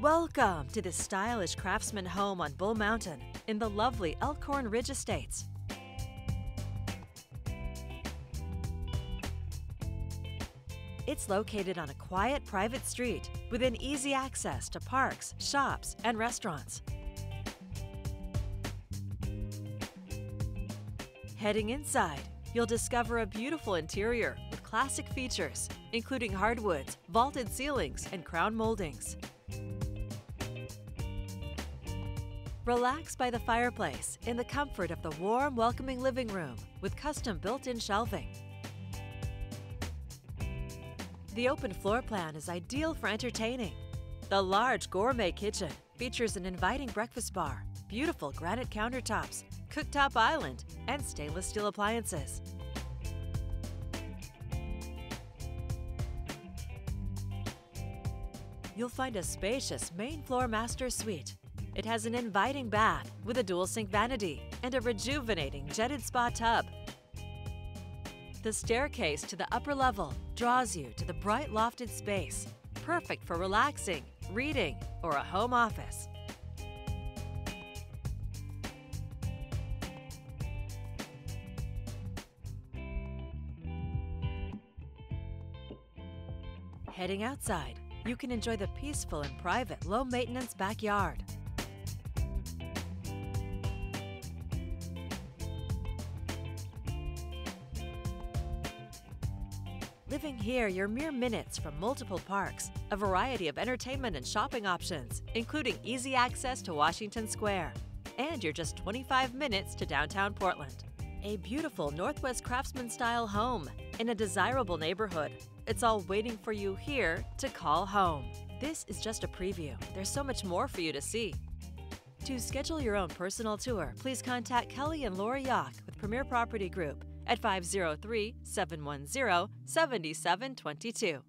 Welcome to this stylish craftsman home on Bull Mountain in the lovely Elkhorn Ridge Estates. It's located on a quiet private street within easy access to parks, shops, and restaurants. Heading inside, you'll discover a beautiful interior with classic features, including hardwoods, vaulted ceilings, and crown moldings. Relax by the fireplace in the comfort of the warm, welcoming living room with custom built-in shelving. The open floor plan is ideal for entertaining. The large gourmet kitchen features an inviting breakfast bar, beautiful granite countertops, cooktop island, and stainless steel appliances. You'll find a spacious main floor master suite. It has an inviting bath with a dual sink vanity and a rejuvenating jetted spa tub. The staircase to the upper level draws you to the bright lofted space, perfect for relaxing, reading, or a home office. Heading outside, you can enjoy the peaceful and private low maintenance backyard. Living here, you're mere minutes from multiple parks, a variety of entertainment and shopping options, including easy access to Washington Square. And you're just 25 minutes to downtown Portland. A beautiful Northwest Craftsman style home in a desirable neighborhood. It's all waiting for you here to call home. This is just a preview. There's so much more for you to see. To schedule your own personal tour, please contact Kelly and Lori Yock with Premier Property Group at 503 710 7722.